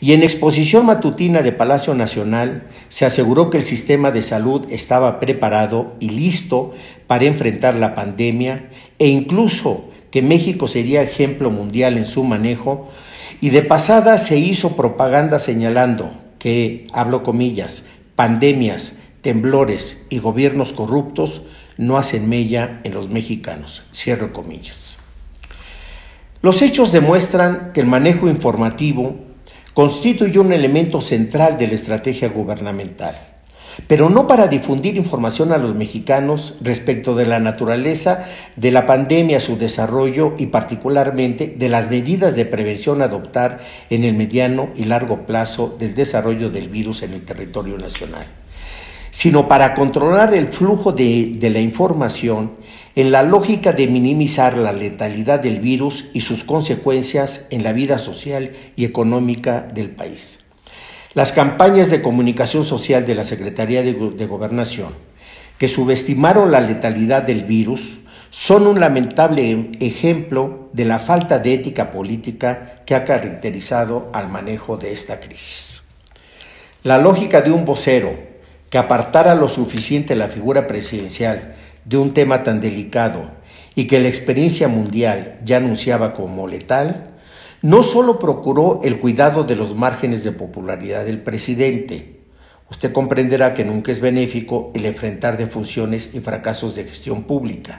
Y en exposición matutina de Palacio Nacional se aseguró que el sistema de salud estaba preparado y listo para enfrentar la pandemia e incluso que México sería ejemplo mundial en su manejo y de pasada se hizo propaganda señalando que, hablo comillas, pandemias, temblores y gobiernos corruptos no hacen mella en los mexicanos. Cierro comillas. Los hechos demuestran que el manejo informativo constituye un elemento central de la estrategia gubernamental, pero no para difundir información a los mexicanos respecto de la naturaleza de la pandemia, su desarrollo y particularmente de las medidas de prevención a adoptar en el mediano y largo plazo del desarrollo del virus en el territorio nacional sino para controlar el flujo de, de, la información en la lógica de minimizar la letalidad del virus y sus consecuencias en la vida social y económica del país. Las campañas de comunicación social de la Secretaría de, de Gobernación, que subestimaron la letalidad del virus, son un lamentable ejemplo de la falta de ética política que ha caracterizado al manejo de esta crisis. La lógica de un vocero que apartara lo suficiente la figura presidencial de un tema tan delicado y que la experiencia mundial ya anunciaba como letal, no solo procuró el cuidado de los márgenes de popularidad del presidente, usted comprenderá que nunca es benéfico el enfrentar de funciones y fracasos de gestión pública,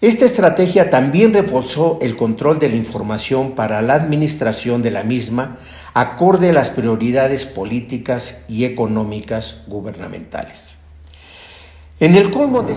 esta estrategia también reforzó el control de la información para la administración de la misma, acorde a las prioridades políticas y económicas gubernamentales. En el colmo de...